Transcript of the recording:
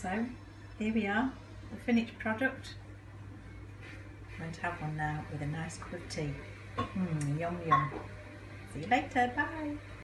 So here we are, the finished product. I'm going to have one now with a nice cup of tea. Mmm, yum yum. See you later, bye.